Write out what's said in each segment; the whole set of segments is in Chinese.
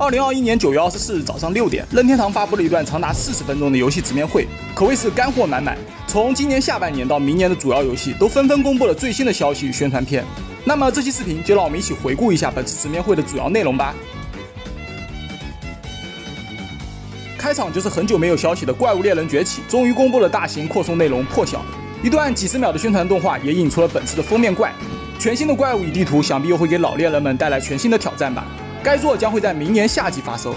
二零二一年九月二十四日早上六点，任天堂发布了一段长达四十分钟的游戏直面会，可谓是干货满满。从今年下半年到明年的主要游戏，都纷纷公布了最新的消息与宣传片。那么这期视频就让我们一起回顾一下本次直面会的主要内容吧。开场就是很久没有消息的《怪物猎人崛起》，终于公布了大型扩充内容《破晓》，一段几十秒的宣传动画也引出了本次的封面怪。全新的怪物与地图，想必又会给老猎人们带来全新的挑战吧。该作将会在明年夏季发售。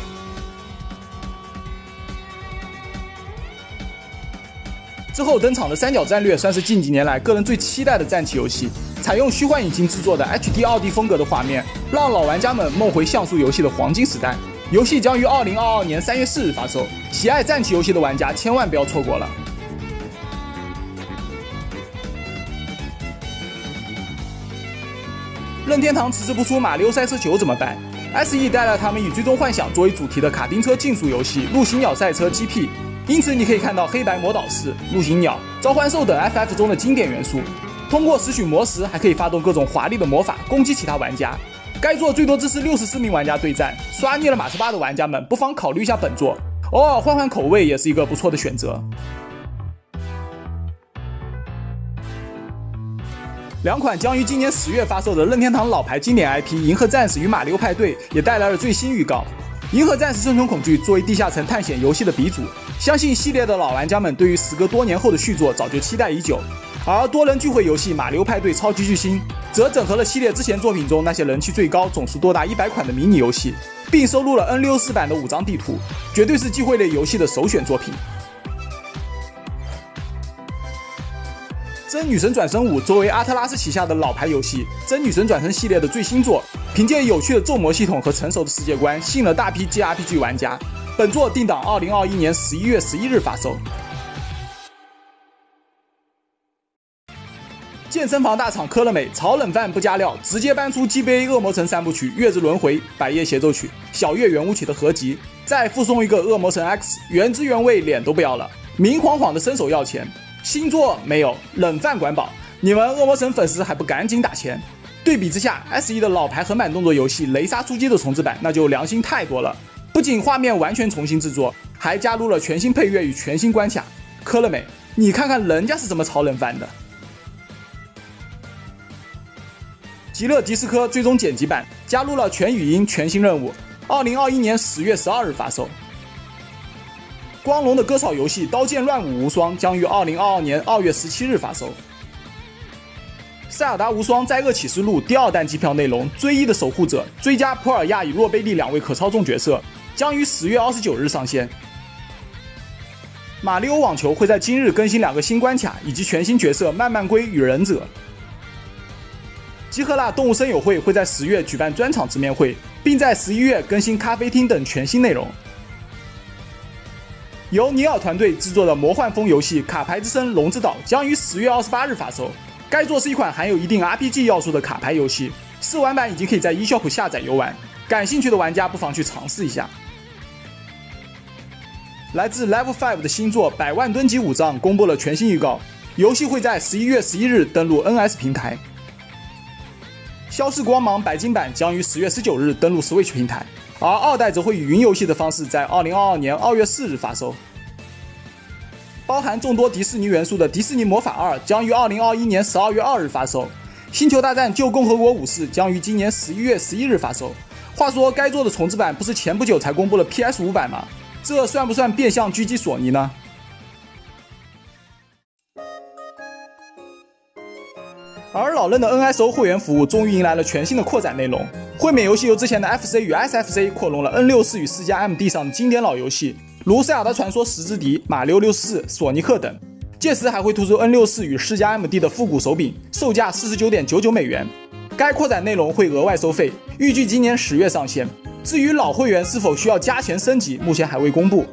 之后登场的《三角战略》算是近几年来个人最期待的战棋游戏，采用虚幻引擎制作的 HD 2D 风格的画面，让老玩家们梦回像素游戏的黄金时代。游戏将于2022年3月4日发售，喜爱战棋游戏的玩家千万不要错过了。任天堂迟迟不出《马里奥赛车9》怎么办？S.E 带来他们以《最终幻想》作为主题的卡丁车竞速游戏《陆行鸟赛车 GP》，因此你可以看到黑白魔导士、陆行鸟、召唤兽等 FF 中的经典元素。通过拾取魔石，还可以发动各种华丽的魔法攻击其他玩家。该作最多支持六十四名玩家对战，刷腻了马斯巴的玩家们不妨考虑一下本作，偶尔换换口味也是一个不错的选择。两款将于今年十月发售的任天堂老牌经典 IP《银河战士》与《马里奥派对》也带来了最新预告。《银河战士：生存恐惧》作为地下城探险游戏的鼻祖，相信系列的老玩家们对于时隔多年后的续作早就期待已久。而多人聚会游戏《马里奥派对：超级巨星》则整合了系列之前作品中那些人气最高、总数多达一百款的迷你游戏，并收录了 N64 版的五张地图，绝对是聚会类游戏的首选作品。《真女神转生五》作为阿特拉斯旗下的老牌游戏，《真女神转生》系列的最新作，凭借有趣的咒魔系统和成熟的世界观，吸引了大批 JRPG 玩家。本作定档二零二一年十一月十一日发售。健身房大厂科乐美炒冷饭不加料，直接搬出 GBA 恶魔城三部曲《月之轮回》《百夜协奏曲》《小月圆舞曲》的合集，再附送一个恶魔城 X，原汁原味，脸都不要了，明晃晃的伸手要钱。新作没有冷饭管饱，你们恶魔城粉丝还不赶紧打钱？对比之下，S E 的老牌横版动作游戏《雷杀出击》的重置版那就良心太多了，不仅画面完全重新制作，还加入了全新配乐与全新关卡。磕了没？你看看人家是怎么炒冷饭的。极乐迪斯科最终剪辑版加入了全语音全新任务，二零二一年十月十二日发售。光荣的割草游戏《刀剑乱舞无双》将于二零二二年二月十七日发售。《塞尔达无双：灾厄启示录》第二弹机票内容《追忆的守护者》追加普尔亚与洛贝利两位可操纵角色，将于十月二十九日上线。马里奥网球会在今日更新两个新关卡以及全新角色慢慢龟与忍者。集合啦动物森友会会在十月举办专场直面会，并在十一月更新咖啡厅等全新内容。由尼尔团队制作的魔幻风游戏《卡牌之声：龙之岛》将于十月二十八日发售。该作是一款含有一定 RPG 要素的卡牌游戏，试玩版已经可以在 eShop 下载游玩，感兴趣的玩家不妨去尝试一下。来自 Level Five 的新作《百万吨级武藏》公布了全新预告，游戏会在十一月十一日登陆 NS 平台。《消逝光芒》白金版将于十月十九日登陆 Switch 平台。而二代则会以云游戏的方式在二零二二年二月四日发售。包含众多迪士尼元素的《迪士尼魔法二》将于二零二一年十二月二日发售，《星球大战：旧共和国武士》将于今年十一月十一日发售。话说，该作的重置版不是前不久才公布了 PS 五版吗？这算不算变相狙击索尼呢？而老任的 NSO 会员服务终于迎来了全新的扩展内容。会免游戏由之前的 FC 与 SFC 扩容了 N64 与世嘉 MD 上的经典老游戏，卢《塞尔的传说：十之敌》、《马里奥64》、《索尼克》等。届时还会推出 N64 与世嘉 MD 的复古手柄，售价四十九点九九美元。该扩展内容会额外收费，预计今年十月上线。至于老会员是否需要加钱升级，目前还未公布。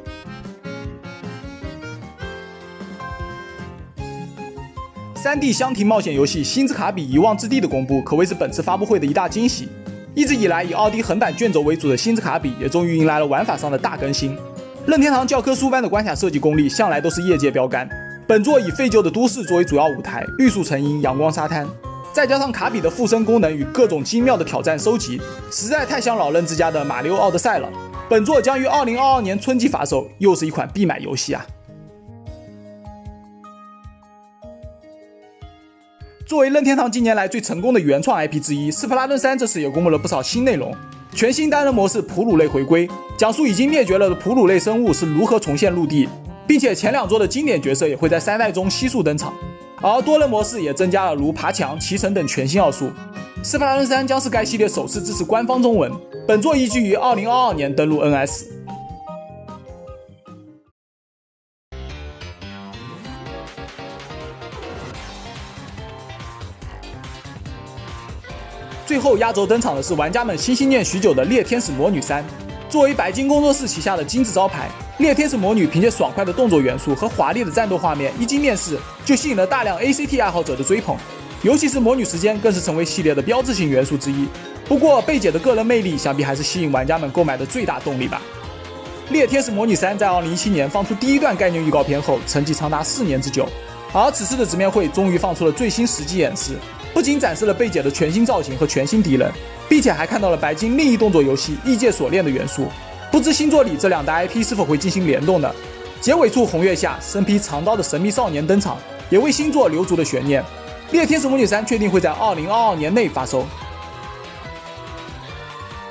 三 D 箱庭冒险游戏《星之卡比：遗忘之地》的公布，可谓是本次发布会的一大惊喜。一直以来以奥迪横版卷轴为主的《星之卡比》，也终于迎来了玩法上的大更新。任天堂教科书般的关卡设计功力，向来都是业界标杆。本作以废旧的都市作为主要舞台，绿树成荫，阳光沙滩。再加上卡比的附身功能与各种精妙的挑战收集，实在太像老任之家的《马里奥奥德赛》了。本作将于二零二二年春季发售，又是一款必买游戏啊！作为任天堂近年来最成功的原创 IP 之一，《斯普拉顿三》这次也公布了不少新内容。全新单人模式哺乳类回归，讲述已经灭绝了的哺乳类生物是如何重现陆地，并且前两作的经典角色也会在三代中悉数登场。而多人模式也增加了如爬墙、骑乘等全新要素。《斯普拉顿三》将是该系列首次支持官方中文。本作依据于二零二二年登陆 NS。最后压轴登场的是玩家们心心念许久的《猎天使魔女三》。作为白金工作室旗下的金字招牌，《猎天使魔女》凭借爽快的动作元素和华丽的战斗画面，一经面世就吸引了大量 ACT 爱好者的追捧。尤其是魔女时间，更是成为系列的标志性元素之一。不过，贝姐的个人魅力想必还是吸引玩家们购买的最大动力吧。《猎天使魔女三》在2017年放出第一段概念预告片后，沉寂长达四年之久，而此次的直面会终于放出了最新实际演示，不仅展示了贝姐的全新造型和全新敌人，并且还看到了白金另一动作游戏《异界锁链》的元素。不知新作里这两大 IP 是否会进行联动呢？结尾处红月下，身披长刀的神秘少年登场，也为新作留足了悬念。《猎天使魔女三》确定会在2022年内发售。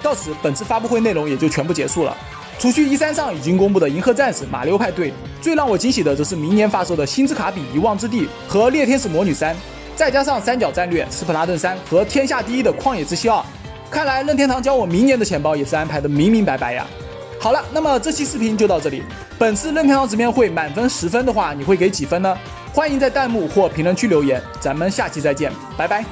到此，本次发布会内容也就全部结束了。除去 E3 上已经公布的《银河战士》《马里奥派对》，最让我惊喜的则是明年发售的《星之卡比：遗忘之地》和《猎天使魔女三》，再加上三角战略《斯普拉顿三》和天下第一的《旷野之息二》。看来任天堂教我明年的钱包也是安排的明明白白呀。好了，那么这期视频就到这里。本次任天堂直面会满分十分的话，你会给几分呢？欢迎在弹幕或评论区留言。咱们下期再见，拜拜。